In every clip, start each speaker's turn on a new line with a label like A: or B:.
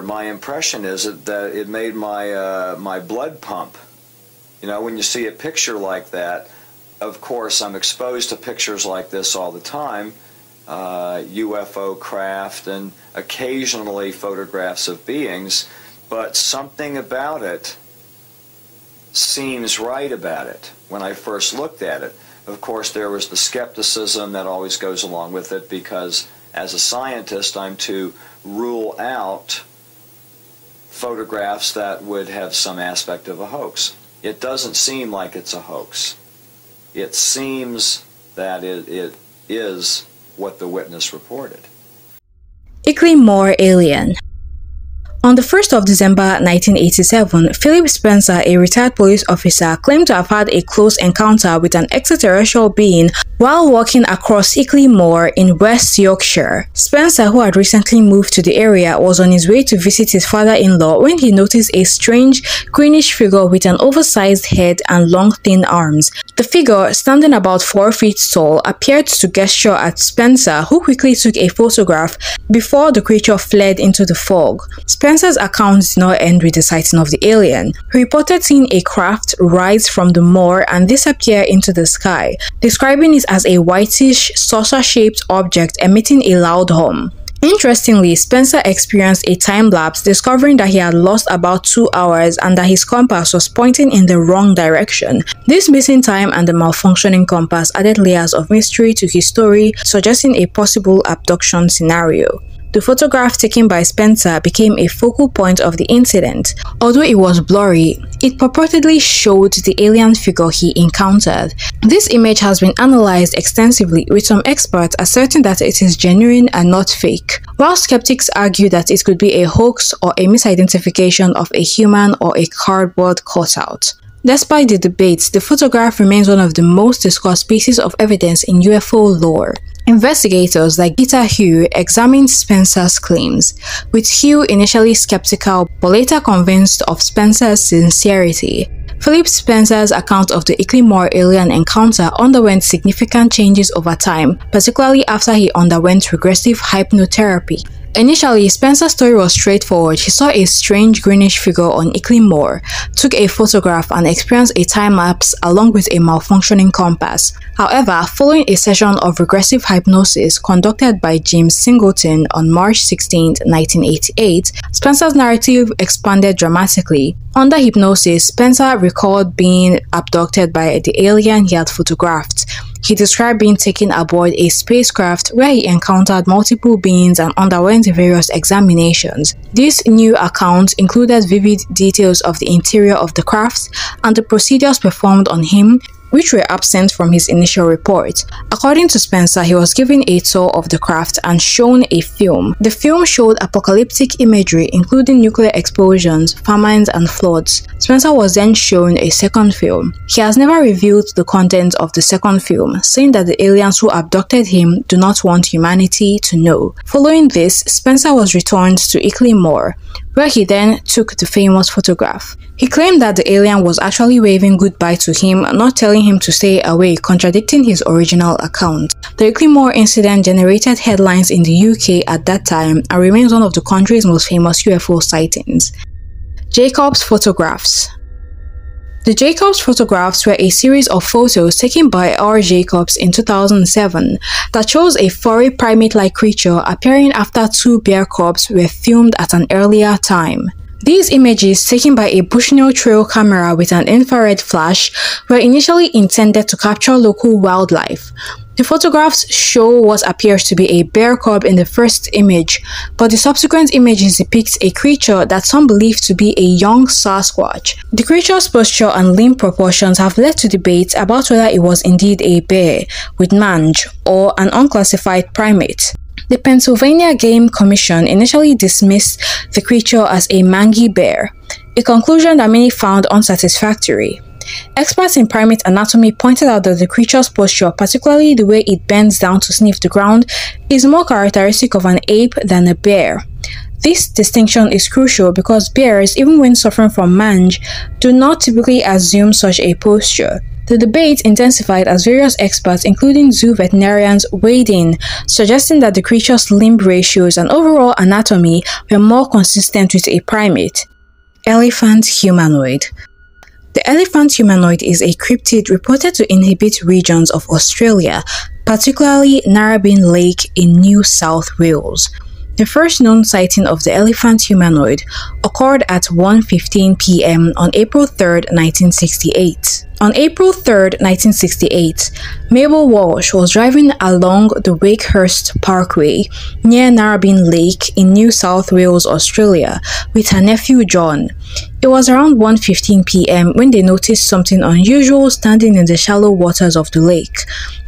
A: My impression is that it made my uh, my blood pump. You know, when you see a picture like that, of course, I'm exposed to pictures like this all the time, uh, UFO craft, and occasionally photographs of beings, but something about it seems right about it when I first looked at it. Of course, there was the skepticism that always goes along with it because as a scientist, I'm to rule out photographs that would have some aspect of a hoax. It doesn't seem like it's a hoax. It seems that it, it is what the witness reported.
B: Ilkley Moor Alien on the 1st of December 1987, Philip Spencer, a retired police officer, claimed to have had a close encounter with an extraterrestrial being while walking across Ilkley Moor in West Yorkshire. Spencer, who had recently moved to the area, was on his way to visit his father-in-law when he noticed a strange, greenish figure with an oversized head and long thin arms. The figure, standing about 4 feet tall, appeared to gesture at Spencer, who quickly took a photograph before the creature fled into the fog. Spencer Spencer's account did not end with the sighting of the alien. He reported seeing a craft rise from the moor and disappear into the sky, describing it as a whitish, saucer-shaped object emitting a loud hum. Interestingly, Spencer experienced a time lapse, discovering that he had lost about two hours and that his compass was pointing in the wrong direction. This missing time and the malfunctioning compass added layers of mystery to his story, suggesting a possible abduction scenario. The photograph taken by Spencer became a focal point of the incident. Although it was blurry, it purportedly showed the alien figure he encountered. This image has been analyzed extensively, with some experts asserting that it is genuine and not fake, while skeptics argue that it could be a hoax or a misidentification of a human or a cardboard cutout. Despite the debates, the photograph remains one of the most discussed pieces of evidence in UFO lore. Investigators like Peter Hugh examined Spencer's claims, with Hugh initially skeptical but later convinced of Spencer's sincerity. Philip Spencer's account of the Ilkley alien encounter underwent significant changes over time, particularly after he underwent regressive hypnotherapy. Initially, Spencer's story was straightforward. He saw a strange greenish figure on Ilkley Moor, took a photograph and experienced a time lapse along with a malfunctioning compass. However, following a session of regressive hypnosis conducted by James Singleton on March 16, 1988, Spencer's narrative expanded dramatically. Under hypnosis, Spencer recalled being abducted by the alien he had photographed. He described being taken aboard a spacecraft where he encountered multiple beings and underwent various examinations. This new account included vivid details of the interior of the craft and the procedures performed on him, which were absent from his initial report. According to Spencer, he was given a tour of the craft and shown a film. The film showed apocalyptic imagery including nuclear explosions, famines and floods. Spencer was then shown a second film. He has never revealed the content of the second film, saying that the aliens who abducted him do not want humanity to know. Following this, Spencer was returned to Ilkley Moor, where he then took the famous photograph. He claimed that the alien was actually waving goodbye to him, not telling him to stay away, contradicting his original account. The Ilkley incident generated headlines in the UK at that time and remains one of the country's most famous UFO sightings. Jacob's photographs the Jacobs photographs were a series of photos taken by R. Jacobs in 2007 that shows a furry primate-like creature appearing after two bear cubs were filmed at an earlier time. These images, taken by a Bushnell trail camera with an infrared flash, were initially intended to capture local wildlife, the photographs show what appears to be a bear cub in the first image, but the subsequent images depict a creature that some believe to be a young Sasquatch. The creature's posture and limb proportions have led to debate about whether it was indeed a bear with mange or an unclassified primate. The Pennsylvania Game Commission initially dismissed the creature as a mangy bear, a conclusion that many found unsatisfactory. Experts in primate anatomy pointed out that the creature's posture, particularly the way it bends down to sniff the ground, is more characteristic of an ape than a bear. This distinction is crucial because bears, even when suffering from mange, do not typically assume such a posture. The debate intensified as various experts, including zoo veterinarians, weighed in, suggesting that the creature's limb ratios and overall anatomy were more consistent with a primate. Elephant humanoid. The elephant humanoid is a cryptid reported to inhabit regions of Australia, particularly Narrabeen Lake in New South Wales. The first known sighting of the elephant humanoid occurred at 1.15 pm on April 3, 1968. On April 3, 1968, Mabel Walsh was driving along the Wakehurst Parkway near Narrabeen Lake in New South Wales, Australia, with her nephew John. It was around 1.15 pm when they noticed something unusual standing in the shallow waters of the lake.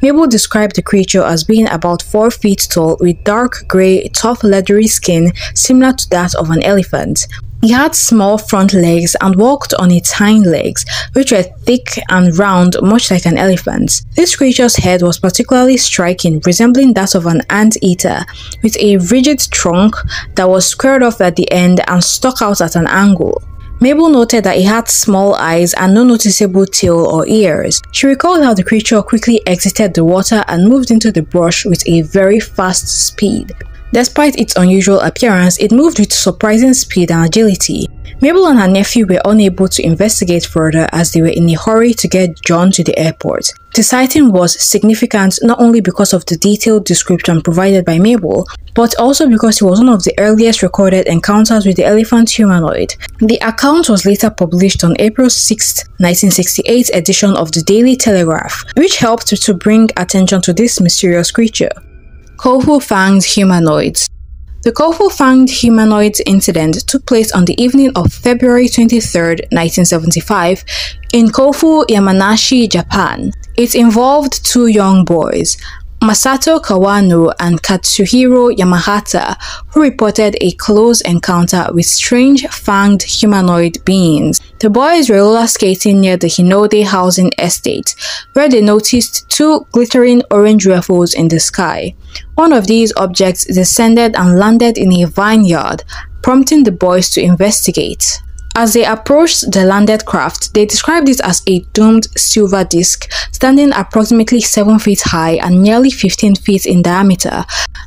B: Mabel described the creature as being about 4 feet tall with dark grey, tough leathery skin similar to that of an elephant. He had small front legs and walked on its hind legs, which were thick and round, much like an elephant. This creature's head was particularly striking, resembling that of an ant-eater, with a rigid trunk that was squared off at the end and stuck out at an angle. Mabel noted that it had small eyes and no noticeable tail or ears. She recalled how the creature quickly exited the water and moved into the brush with a very fast speed. Despite its unusual appearance, it moved with surprising speed and agility. Mabel and her nephew were unable to investigate further as they were in a hurry to get John to the airport. The sighting was significant not only because of the detailed description provided by Mabel, but also because it was one of the earliest recorded encounters with the elephant humanoid. The account was later published on April 6, 1968 edition of the Daily Telegraph, which helped to bring attention to this mysterious creature. Kofu Fanged Humanoids The Kofu Fanged Humanoids incident took place on the evening of February 23, 1975 in Kofu, Yamanashi, Japan. It involved two young boys, Masato Kawano and Katsuhiro Yamahata, who reported a close encounter with strange fanged humanoid beings. The boys were roller skating near the Hinode housing estate, where they noticed two glittering orange UFOs in the sky. One of these objects descended and landed in a vineyard, prompting the boys to investigate. As they approached the landed craft, they described it as a domed silver disc standing approximately 7 feet high and nearly 15 feet in diameter.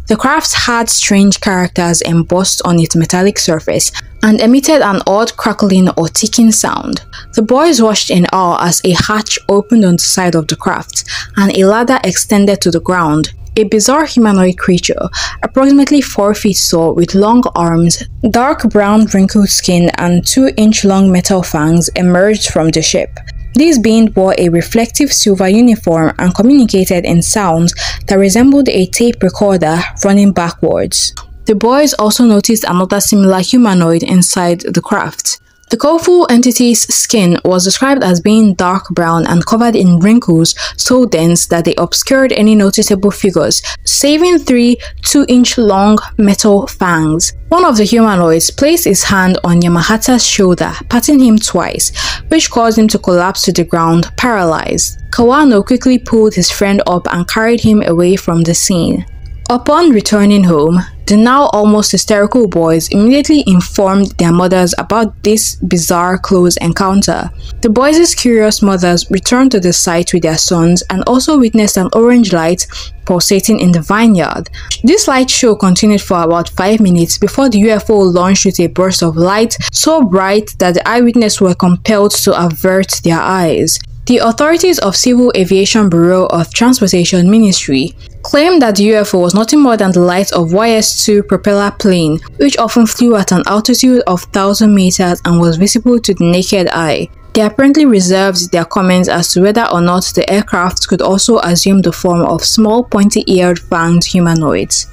B: The craft had strange characters embossed on its metallic surface and emitted an odd crackling or ticking sound. The boys watched in awe as a hatch opened on the side of the craft and a ladder extended to the ground a bizarre humanoid creature, approximately 4 feet tall with long arms, dark brown wrinkled skin, and 2 inch long metal fangs emerged from the ship. This being wore a reflective silver uniform and communicated in sounds that resembled a tape recorder running backwards. The boys also noticed another similar humanoid inside the craft. The Kofu entity's skin was described as being dark brown and covered in wrinkles so dense that they obscured any noticeable figures, saving three 2-inch long metal fangs. One of the humanoids placed his hand on Yamahata's shoulder, patting him twice, which caused him to collapse to the ground, paralyzed. Kawano quickly pulled his friend up and carried him away from the scene. Upon returning home, the now almost hysterical boys immediately informed their mothers about this bizarre close encounter. The boys' curious mothers returned to the site with their sons and also witnessed an orange light pulsating in the vineyard. This light show continued for about 5 minutes before the UFO launched with a burst of light so bright that the eyewitnesses were compelled to avert their eyes. The authorities of Civil Aviation Bureau of Transportation Ministry claimed that the UFO was nothing more than the light of YS-2 propeller plane, which often flew at an altitude of 1000 meters and was visible to the naked eye. They apparently reserved their comments as to whether or not the aircraft could also assume the form of small pointy-eared fanged humanoids.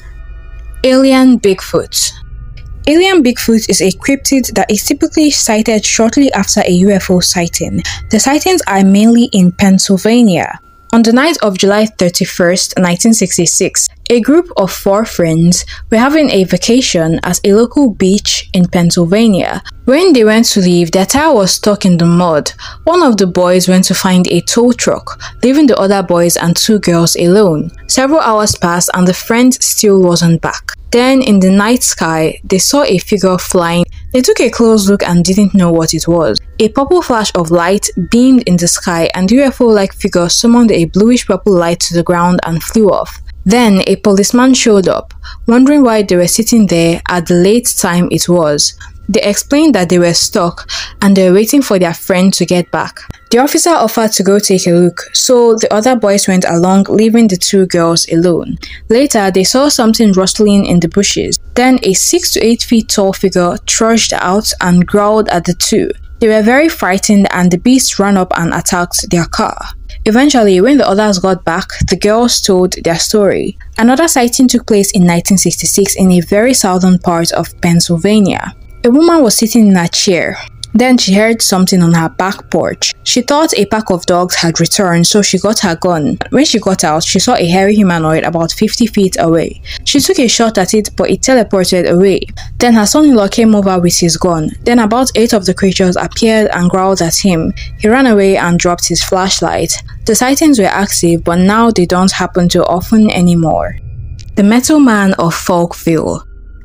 B: Alien Bigfoot Alien Bigfoot is a cryptid that is typically sighted shortly after a UFO sighting. The sightings are mainly in Pennsylvania. On the night of July 31st, 1966, a group of four friends were having a vacation at a local beach in Pennsylvania. When they went to leave, their tire was stuck in the mud. One of the boys went to find a tow truck, leaving the other boys and two girls alone. Several hours passed and the friend still wasn't back. Then, in the night sky, they saw a figure flying. They took a close look and didn't know what it was. A purple flash of light beamed in the sky and the UFO-like figure summoned a bluish-purple light to the ground and flew off. Then a policeman showed up, wondering why they were sitting there at the late time it was. They explained that they were stuck and they were waiting for their friend to get back. The officer offered to go take a look, so the other boys went along, leaving the two girls alone. Later, they saw something rustling in the bushes. Then a 6 to 8 feet tall figure trudged out and growled at the two. They were very frightened and the beast ran up and attacked their car. Eventually, when the others got back, the girls told their story. Another sighting took place in 1966 in a very southern part of Pennsylvania. A woman was sitting in a chair. Then she heard something on her back porch. She thought a pack of dogs had returned, so she got her gun. When she got out, she saw a hairy humanoid about 50 feet away. She took a shot at it, but it teleported away. Then her son-in-law came over with his gun. Then about eight of the creatures appeared and growled at him. He ran away and dropped his flashlight. The sightings were active, but now they don't happen too often anymore. The Metal Man of Falkville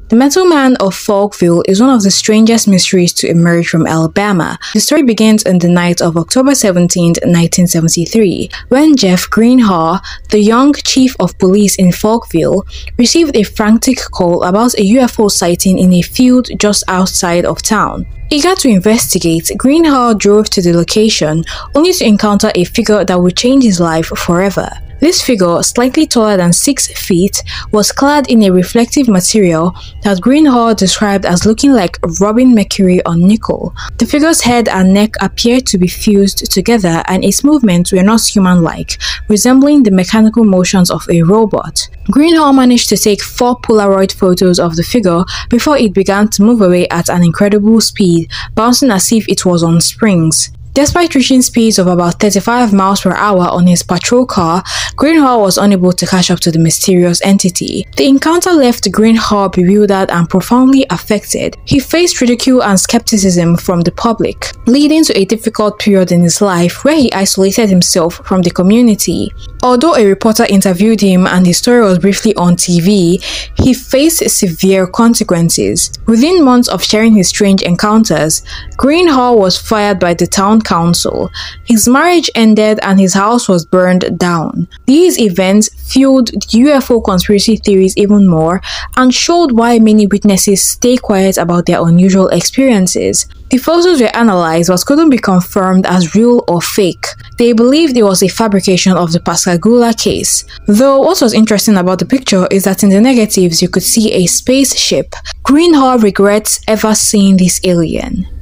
B: the Metal Man of Falkville is one of the strangest mysteries to emerge from Alabama. The story begins on the night of October 17, 1973, when Jeff Greenhaw, the young chief of police in Falkville, received a frantic call about a UFO sighting in a field just outside of town. Eager to investigate, Greenhaw drove to the location only to encounter a figure that would change his life forever. This figure, slightly taller than 6 feet, was clad in a reflective material that Greenhaw described as looking like rubbing mercury on nickel. The figure's head and neck appeared to be fused together and its movements were not human-like, resembling the mechanical motions of a robot. Greenhaw managed to take four Polaroid photos of the figure before it began to move away at an incredible speed, bouncing as if it was on springs. Despite reaching speeds of about 35 miles per hour on his patrol car, Greenhaw was unable to catch up to the mysterious entity. The encounter left Greenhaw bewildered and profoundly affected. He faced ridicule and skepticism from the public, leading to a difficult period in his life where he isolated himself from the community. Although a reporter interviewed him and his story was briefly on TV, he faced severe consequences. Within months of sharing his strange encounters, Greenhaw was fired by the town council. His marriage ended and his house was burned down. These events fueled UFO conspiracy theories even more and showed why many witnesses stay quiet about their unusual experiences. The photos were analyzed but couldn't be confirmed as real or fake. They believed it was a fabrication of the Pascagoula case. Though what was interesting about the picture is that in the negatives you could see a spaceship. Greenhaw regrets ever seeing this alien.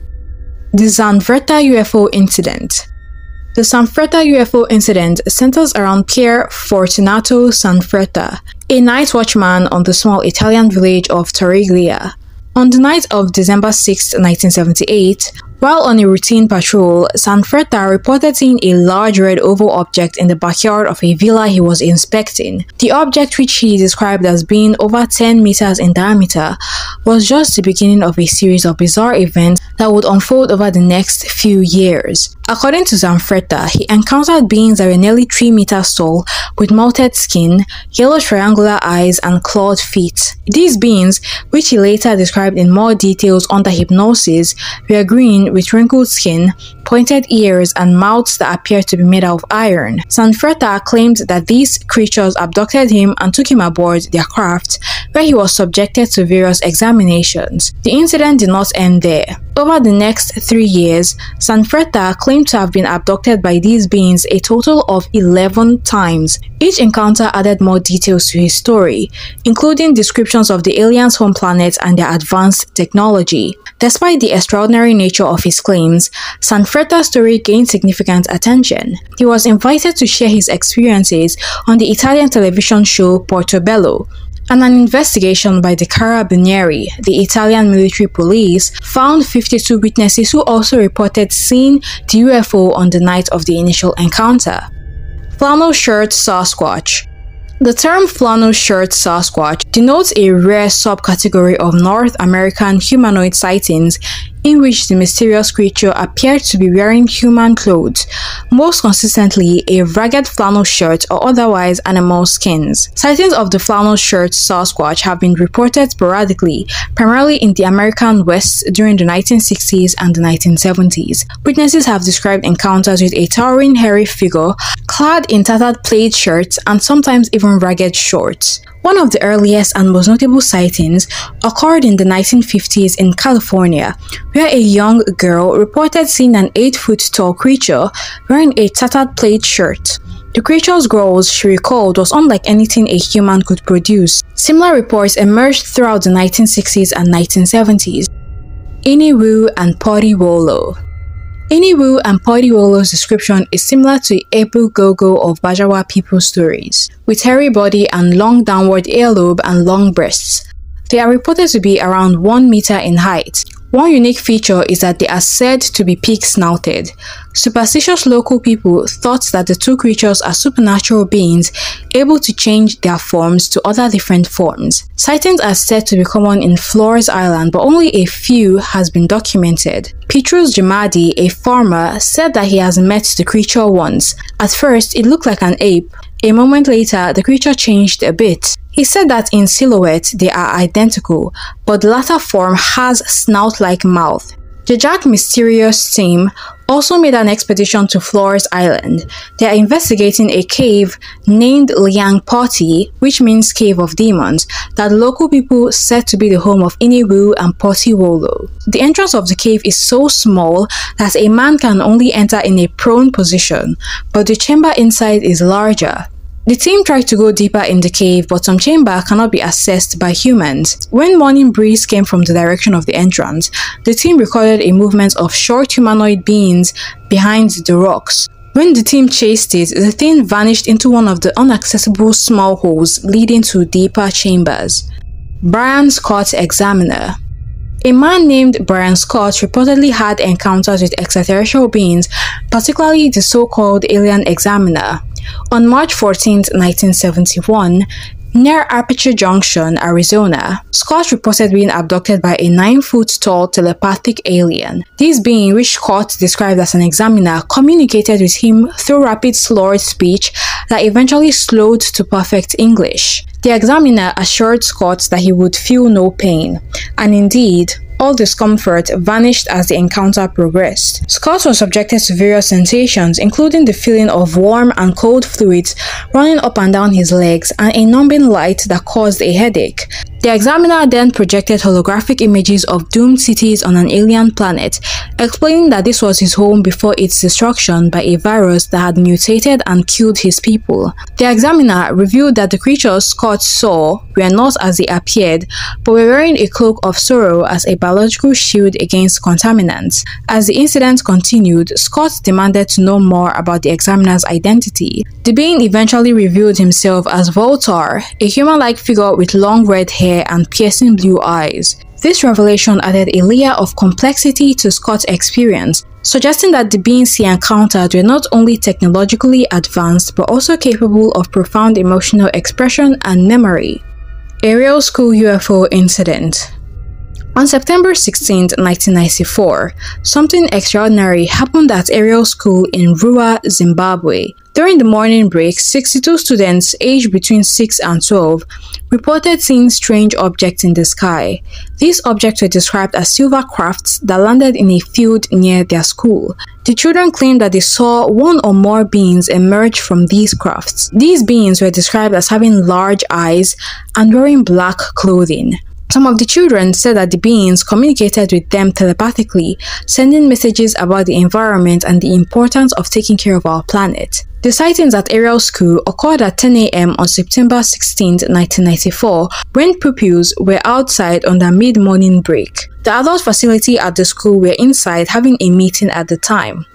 B: The Zanfretta UFO Incident the Zanfretta UFO incident centers around Pier Fortunato Zanfretta, a night watchman on the small Italian village of Torriglia. On the night of December 6, 1978, while on a routine patrol, Zanfretta reported seeing a large red oval object in the backyard of a villa he was inspecting. The object, which he described as being over 10 meters in diameter, was just the beginning of a series of bizarre events that would unfold over the next few years. According to Zanfretta, he encountered beings that were nearly 3 meters tall with melted skin, yellow triangular eyes, and clawed feet. These beings, which he later described in more details under hypnosis, were green with wrinkled skin, pointed ears, and mouths that appeared to be made out of iron. Zanfretta claimed that these creatures abducted him and took him aboard their craft, where he was subjected to various examinations. The incident did not end there. Over the next three years, Zanfretta claimed to have been abducted by these beings a total of 11 times. Each encounter added more details to his story, including descriptions of the aliens' home planet and their advanced technology. Despite the extraordinary nature of his claims, Zanfretta's story gained significant attention. He was invited to share his experiences on the Italian television show Portobello, and an investigation by the Carabinieri, the Italian military police, found 52 witnesses who also reported seeing the UFO on the night of the initial encounter. Flannel Shirt Sasquatch. The term flannel shirt Sasquatch denotes a rare subcategory of North American humanoid sightings in which the mysterious creature appeared to be wearing human clothes, most consistently a ragged flannel shirt or otherwise animal skins. Sightings of the flannel shirt Sasquatch have been reported sporadically, primarily in the American West during the 1960s and the 1970s. Witnesses have described encounters with a towering hairy figure clad in tattered plaid shirts and sometimes even ragged shorts. One of the earliest and most notable sightings occurred in the 1950s in California, where a young girl reported seeing an 8 foot tall creature wearing a tattered plaid shirt. The creature's growls, she recalled, was unlike anything a human could produce. Similar reports emerged throughout the 1960s and 1970s. Ine Weu and Poti Wolo Ine Weu and Poti Wolo's description is similar to Ebu Gogo of Bajawa people stories, with hairy body and long downward earlobe and long breasts. They are reported to be around 1 meter in height, one unique feature is that they are said to be pig-snouted. Superstitious local people thought that the two creatures are supernatural beings able to change their forms to other different forms. Sightings are said to be common in Flores Island, but only a few has been documented. Petrus Jamadi, a farmer, said that he has met the creature once. At first, it looked like an ape. A moment later, the creature changed a bit. He said that in silhouette they are identical, but the latter form has snout-like mouth. The Jack Mysterious team also made an expedition to Flores Island. They are investigating a cave named Liang Poti, which means Cave of Demons, that local people said to be the home of Ine Weu and Poti Wolo. The entrance of the cave is so small that a man can only enter in a prone position, but the chamber inside is larger. The team tried to go deeper in the cave, but some chamber cannot be accessed by humans. When morning breeze came from the direction of the entrance, the team recorded a movement of short humanoid beings behind the rocks. When the team chased it, the thing vanished into one of the inaccessible small holes leading to deeper chambers. Brian Scott Examiner a man named Brian Scott reportedly had encounters with extraterrestrial beings, particularly the so-called alien examiner. On March 14, 1971, Near Apache Junction, Arizona, Scott reported being abducted by a 9 foot tall telepathic alien. This being, which Scott described as an examiner, communicated with him through rapid slurred speech that eventually slowed to perfect English. The examiner assured Scott that he would feel no pain, and indeed, all discomfort vanished as the encounter progressed. Scott was subjected to various sensations, including the feeling of warm and cold fluids running up and down his legs and a numbing light that caused a headache. The examiner then projected holographic images of doomed cities on an alien planet, explaining that this was his home before its destruction by a virus that had mutated and killed his people. The examiner revealed that the creatures Scott saw were not as they appeared, but were wearing a cloak of sorrow as a biological shield against contaminants. As the incident continued, Scott demanded to know more about the examiner's identity. The being eventually revealed himself as Voltar, a human-like figure with long red hair hair and piercing blue eyes. This revelation added a layer of complexity to Scott's experience, suggesting that the beings he encountered were not only technologically advanced but also capable of profound emotional expression and memory. Ariel School UFO Incident on September 16, 1994, something extraordinary happened at Ariel School in Ruwa, Zimbabwe. During the morning break, 62 students aged between 6 and 12 reported seeing strange objects in the sky. These objects were described as silver crafts that landed in a field near their school. The children claimed that they saw one or more beings emerge from these crafts. These beings were described as having large eyes and wearing black clothing. Some of the children said that the beings communicated with them telepathically, sending messages about the environment and the importance of taking care of our planet. The sightings at Ariel School occurred at 10 a.m. on September 16, 1994, when pupils were outside on their mid-morning break. The adult facility at the school were inside having a meeting at the time.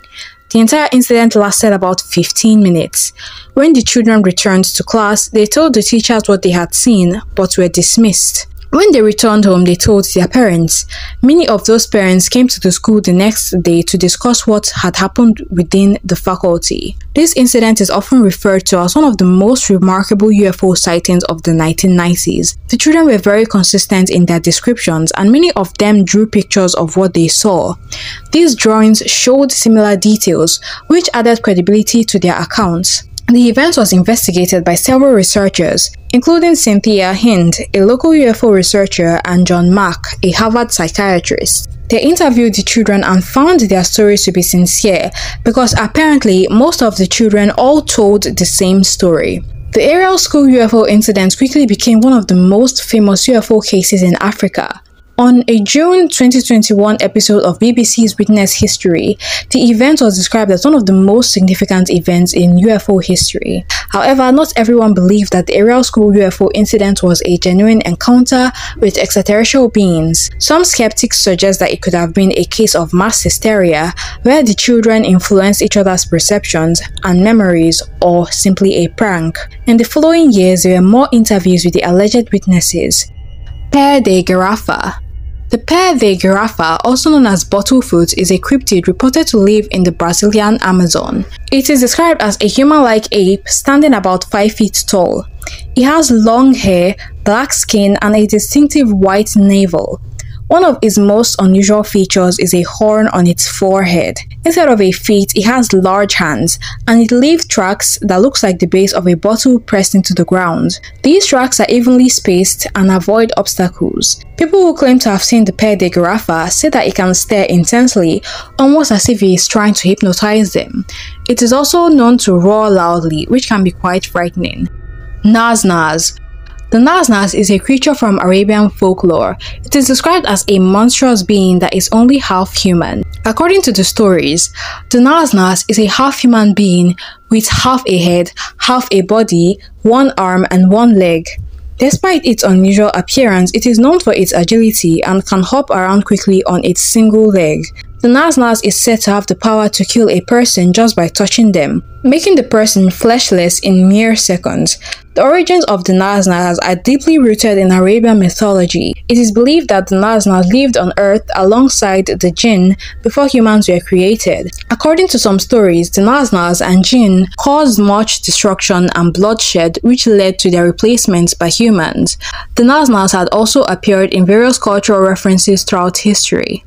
B: The entire incident lasted about 15 minutes. When the children returned to class, they told the teachers what they had seen, but were dismissed. When they returned home, they told their parents. Many of those parents came to the school the next day to discuss what had happened within the faculty. This incident is often referred to as one of the most remarkable UFO sightings of the 1990s. The children were very consistent in their descriptions and many of them drew pictures of what they saw. These drawings showed similar details, which added credibility to their accounts. The event was investigated by several researchers, including Cynthia Hind, a local UFO researcher, and John Mack, a Harvard psychiatrist. They interviewed the children and found their stories to be sincere because apparently most of the children all told the same story. The Ariel School UFO incident quickly became one of the most famous UFO cases in Africa. On a June 2021 episode of BBC's Witness History, the event was described as one of the most significant events in UFO history. However, not everyone believed that the Ariel School UFO incident was a genuine encounter with extraterrestrial beings. Some skeptics suggest that it could have been a case of mass hysteria, where the children influenced each other's perceptions and memories, or simply a prank. In the following years, there were more interviews with the alleged witnesses. Pé de Garrafa the Pé de Garrafa, also known as bottlefoot, is a cryptid reported to live in the Brazilian Amazon. It is described as a human-like ape standing about 5 feet tall. It has long hair, black skin, and a distinctive white navel. One of its most unusual features is a horn on its forehead. Instead of a feet, it has large hands, and it leaves tracks that looks like the base of a bottle pressed into the ground. These tracks are evenly spaced and avoid obstacles. People who claim to have seen the Pé de Garrafa say that it can stare intensely, almost as if it is trying to hypnotize them. It is also known to roar loudly, which can be quite frightening. Nasnas the Nas is a creature from Arabian folklore. It is described as a monstrous being that is only half human. According to the stories, the Nas is a half human being with half a head, half a body, one arm, and one leg. Despite its unusual appearance, it is known for its agility and can hop around quickly on its single leg. The Nasnas is said to have the power to kill a person just by touching them, making the person fleshless in mere seconds. The origins of the Nasnas are deeply rooted in Arabian mythology. It is believed that the Nasnas lived on Earth alongside the Jinn before humans were created. According to some stories, the Nasnas and Jinn caused much destruction and bloodshed which led to their replacements by humans. The Nasnas had also appeared in various cultural references throughout history.